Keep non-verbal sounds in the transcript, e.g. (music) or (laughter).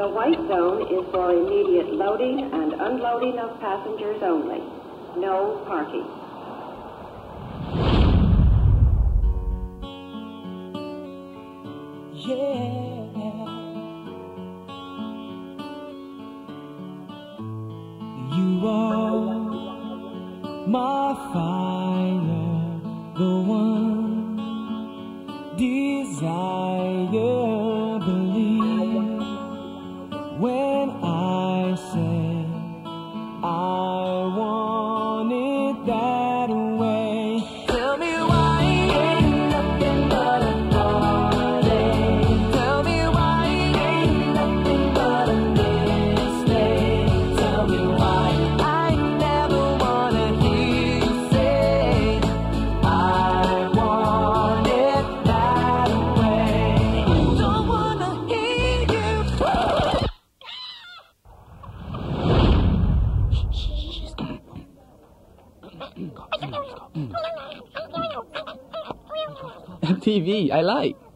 The white zone is for immediate loading and unloading of passengers only. No parking. Yeah. You are my fire, the one desire. (laughs) MTV, I like.